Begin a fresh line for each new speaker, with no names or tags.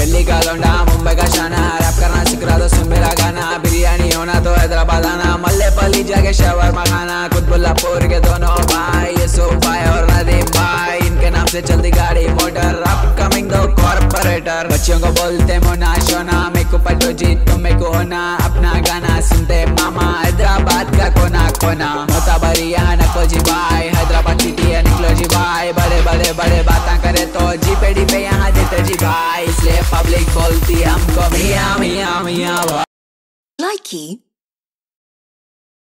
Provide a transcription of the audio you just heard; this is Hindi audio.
दिल्ली का लौंडा मुंबई का शाना रैप करना सीख रहा तो सुन मेरा गाना बिरयानी होना तो हैदराबाद आना मल्ले पली जाके शवर खाना कुतबुल्लापुर के दोनों भाई ये सो भाई और नदीम भाई इनके नाम से चलती गाड़ी मोटर अप कमिंग दो कॉर्पोरेटर बच्चों को बोलते मोना शोना मेरे को पटो जी तुम मेरे को होना अपना गाना सुनते मामा हैदराबाद का कोना कोना मोता बरिया नको जी भाई हैदराबाद सिटी है निकलो जी भाई बड़े बड़े बड़े तो पे यहाँ देते जी भाई इसलिए पब्लिक बोलती हमको मियाँ मियाँ मियाँ
Likey